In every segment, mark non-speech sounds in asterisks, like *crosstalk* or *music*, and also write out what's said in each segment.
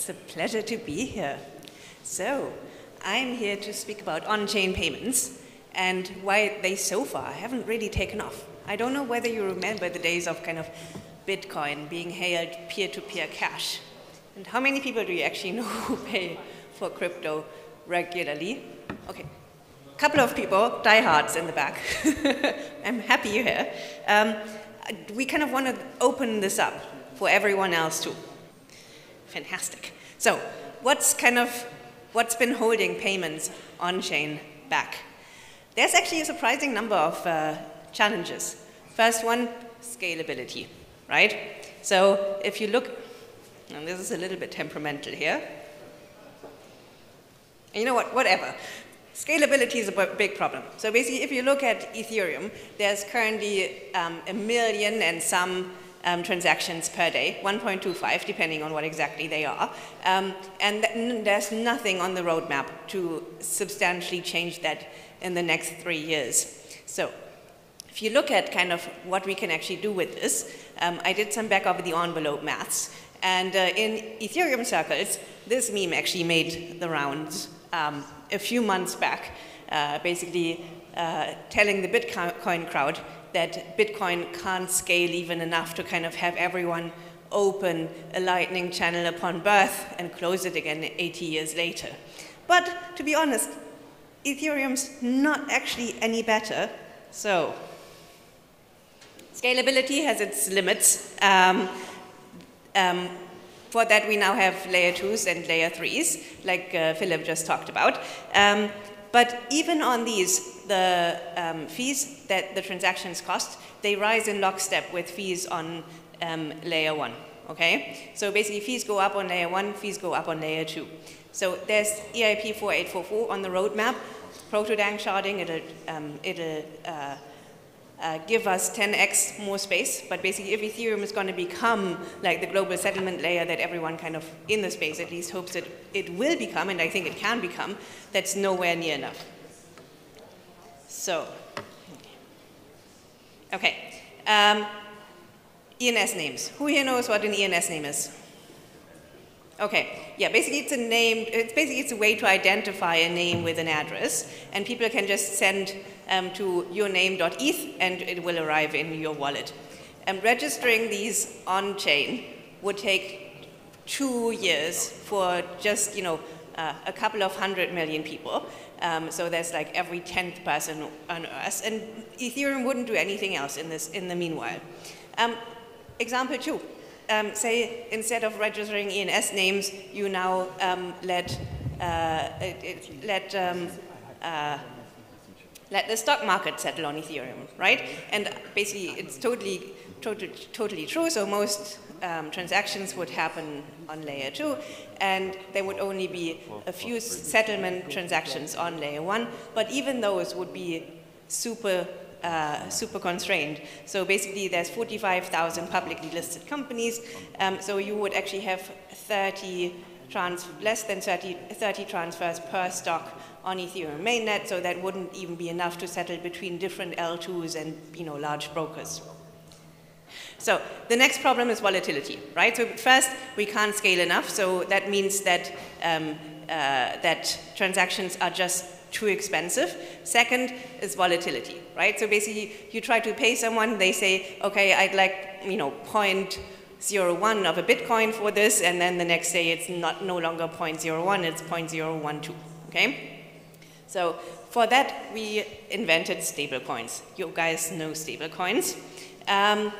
It's a pleasure to be here. So, I'm here to speak about on chain payments and why they so far haven't really taken off. I don't know whether you remember the days of kind of Bitcoin being hailed peer to peer cash. And how many people do you actually *laughs* know who pay for crypto regularly? Okay, a couple of people, diehards in the back. *laughs* I'm happy you're here. Um, we kind of want to open this up for everyone else too. Fantastic. So, what's kind of what's been holding payments on chain back? There's actually a surprising number of uh, challenges. First one, scalability, right? So if you look, and this is a little bit temperamental here. You know what, whatever. Scalability is a big problem. So basically, if you look at Ethereum, there's currently um, a million and some um, transactions per day, 1.25, depending on what exactly they are. Um, and th there's nothing on the roadmap to substantially change that in the next three years. So if you look at kind of what we can actually do with this, um, I did some back of the envelope maths. And uh, in Ethereum circles, this meme actually made the rounds um, a few months back, uh, basically uh, telling the Bitcoin crowd that Bitcoin can't scale even enough to kind of have everyone open a lightning channel upon birth and close it again 80 years later. But to be honest, Ethereum's not actually any better. So scalability has its limits. Um, um, for that, we now have layer twos and layer threes, like uh, Philip just talked about. Um, but even on these, the um, fees that the transactions cost, they rise in lockstep with fees on um, layer one, okay? So basically fees go up on layer one, fees go up on layer two. So there's EIP 4844 on the roadmap, proto-danksharding, it'll, um, it'll uh, uh, give us 10x more space, but basically if Ethereum is going to become like the global settlement layer that everyone kind of in the space at least hopes that it will become, and I think it can become, that's nowhere near enough. So, okay. Um, ENS names. Who here knows what an ENS name is? Okay, yeah, basically it's a name, it's basically it's a way to identify a name with an address, and people can just send um, to yourname.eth and it will arrive in your wallet. And registering these on-chain would take two years for just, you know, uh, a couple of hundred million people. Um, so there's like every 10th person on Earth. And Ethereum wouldn't do anything else in, this, in the meanwhile. Um, example two, um, say instead of registering ENS names, you now um, let, uh, let, um, uh, let the stock market settle on Ethereum, right? And basically, it's totally, totally, totally true. So most um, transactions would happen on layer two, and there would only be a few settlement transactions on layer one. But even those would be super uh, super constrained. So basically there's 45,000 publicly listed companies, um, so you would actually have 30 trans less than 30, 30 transfers per stock on Ethereum mainnet, so that wouldn't even be enough to settle between different L2s and you know, large brokers. So the next problem is volatility, right? So first, we can't scale enough, so that means that, um, uh, that transactions are just too expensive. Second is volatility, right? So basically, you try to pay someone, they say, okay, I'd like, you know, point zero one of a Bitcoin for this, and then the next day it's not no longer 0.01, it's 0.012, okay? So for that, we invented stablecoins. You guys know stablecoins. Um,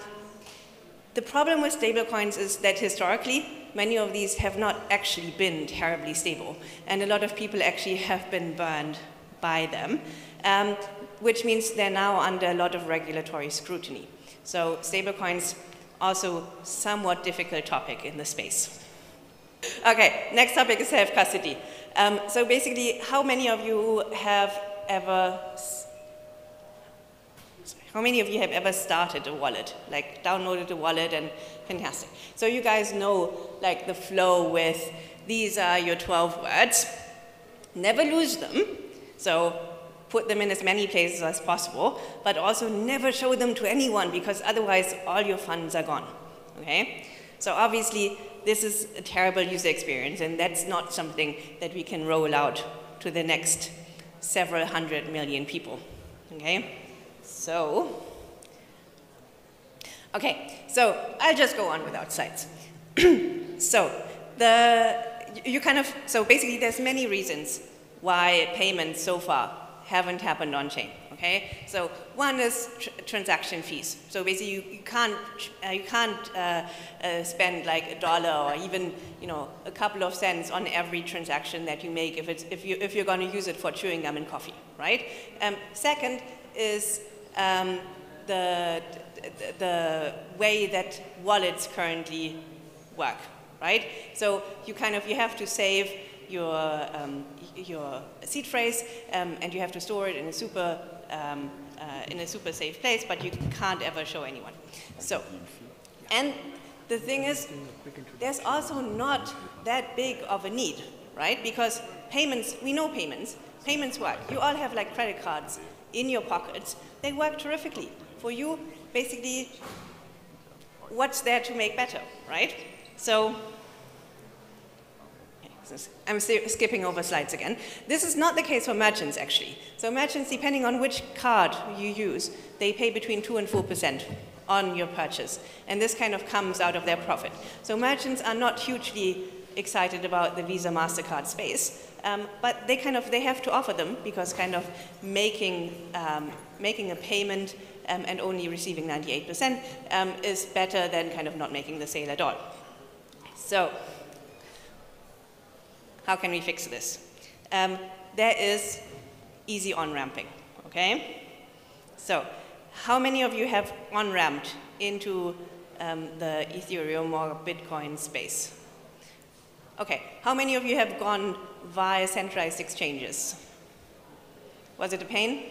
the problem with stablecoins is that historically, many of these have not actually been terribly stable, and a lot of people actually have been burned by them, um, which means they're now under a lot of regulatory scrutiny. So stablecoins also somewhat difficult topic in the space. Okay, next topic is self-custody. Um, so basically, how many of you have ever how many of you have ever started a wallet, like downloaded a wallet and fantastic. So you guys know like the flow with these are your 12 words. Never lose them. So put them in as many places as possible, but also never show them to anyone because otherwise all your funds are gone. Okay? So obviously, this is a terrible user experience, and that's not something that we can roll out to the next several hundred million people. Okay? So, okay, so I'll just go on without sites. *clears throat* so, the, you kind of, so basically there's many reasons why payments so far haven't happened on chain. Okay, so one is tr transaction fees. So basically, you, you can't uh, you can't uh, uh, spend like a dollar or even you know a couple of cents on every transaction that you make if it's if you if you're going to use it for chewing gum and coffee, right? Um, second is um, the, the way that wallets currently work, right? So you kind of you have to save your um, your seed phrase um, and you have to store it in a super um, uh, in a super safe place, but you can't ever show anyone. So, and the thing is, there's also not that big of a need, right? Because payments, we know payments. Payments work. You all have like credit cards in your pockets. They work terrifically. For you, basically, what's there to make better, right? So I'm skipping over slides again. This is not the case for merchants, actually. So merchants, depending on which card you use, they pay between 2 and 4% on your purchase. And this kind of comes out of their profit. So merchants are not hugely excited about the Visa MasterCard space, um, but they kind of, they have to offer them because kind of making, um, making a payment um, and only receiving 98% um, is better than kind of not making the sale at all. So how can we fix this? Um, there is easy on-ramping, okay? So, how many of you have on-ramped into um, the Ethereum or Bitcoin space? Okay, how many of you have gone via centralized exchanges? Was it a pain?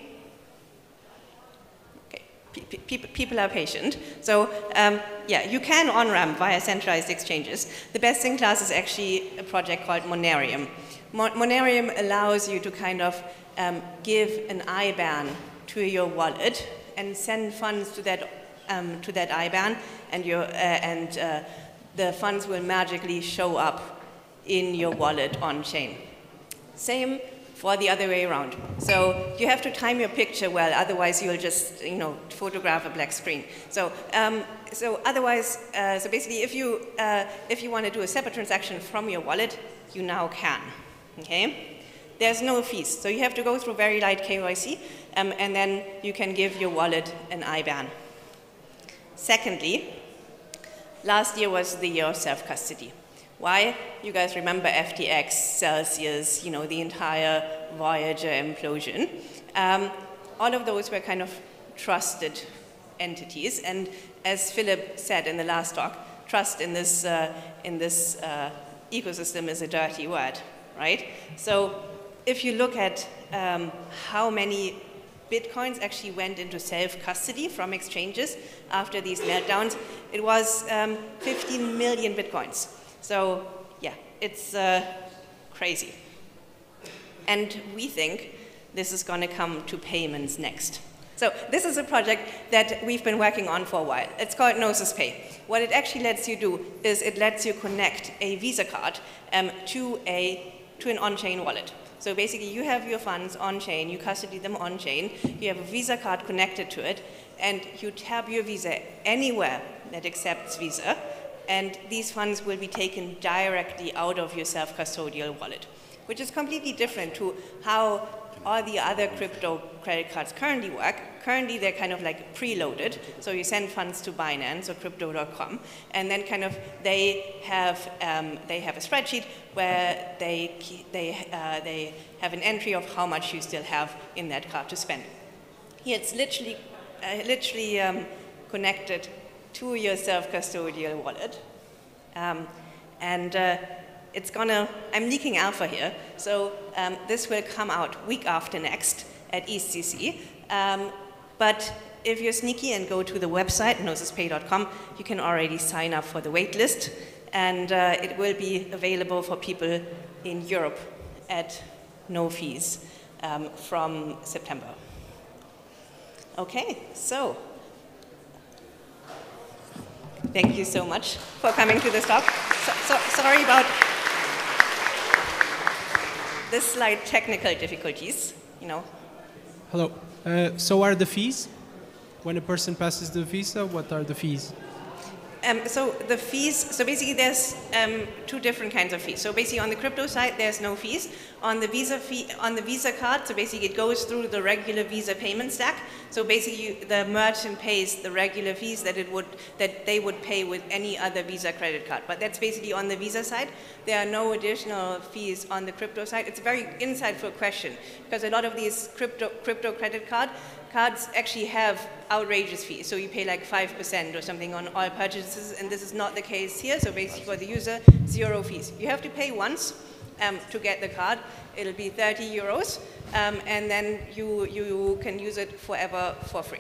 Okay people are patient. So um, yeah, you can on-ramp via centralized exchanges. The best in class is actually a project called Monerium. Monerium allows you to kind of um, give an IBAN to your wallet and send funds to that, um, to that IBAN and, your, uh, and uh, the funds will magically show up in your wallet on-chain. Same for the other way around. So you have to time your picture well, otherwise you'll just, you know, photograph a black screen. So, um, so otherwise, uh, so basically if you, uh, if you want to do a separate transaction from your wallet, you now can, okay? There's no fees, so you have to go through very light KYC, um, and then you can give your wallet an IBAN. Secondly, last year was the year of self-custody. Why? You guys remember FTX, Celsius, you know, the entire Voyager implosion. Um, all of those were kind of trusted entities. And as Philip said in the last talk, trust in this, uh, in this uh, ecosystem is a dirty word, right? So if you look at um, how many bitcoins actually went into self-custody from exchanges after these meltdowns, it was um, 15 million bitcoins. So yeah, it's uh, crazy. And we think this is going to come to payments next. So this is a project that we've been working on for a while. It's called Gnosis Pay. What it actually lets you do is it lets you connect a Visa card um, to, a, to an on-chain wallet. So basically you have your funds on-chain, you custody them on-chain, you have a Visa card connected to it, and you tap your Visa anywhere that accepts Visa, and these funds will be taken directly out of your self-custodial wallet, which is completely different to how all the other crypto credit cards currently work. Currently, they're kind of like preloaded, so you send funds to Binance or Crypto.com, and then kind of they have um, they have a spreadsheet where they they uh, they have an entry of how much you still have in that card to spend. Here, it's literally uh, literally um, connected to your self-custodial wallet. Um, and uh, it's gonna, I'm leaking alpha here, so um, this will come out week after next at EthCC. Um, but if you're sneaky and go to the website, gnosispay.com, you can already sign up for the waitlist, and uh, it will be available for people in Europe at no fees um, from September. Okay, so Thank you so much for coming to this talk. So, so, sorry about the slight technical difficulties, you know. Hello. Uh, so are the fees? When a person passes the visa, what are the fees? Um, so the fees, so basically there's um, two different kinds of fees. So basically on the crypto side, there's no fees. On the Visa fee, on the Visa card, so basically it goes through the regular Visa payment stack. So basically you, the merchant pays the regular fees that it would, that they would pay with any other Visa credit card. But that's basically on the Visa side. There are no additional fees on the crypto side. It's a very insightful question because a lot of these crypto, crypto credit card cards actually have outrageous fees. So you pay like 5% or something on all purchases, and this is not the case here. So basically for the user, zero fees. You have to pay once um, to get the card. It'll be 30 euros, um, and then you, you can use it forever for free.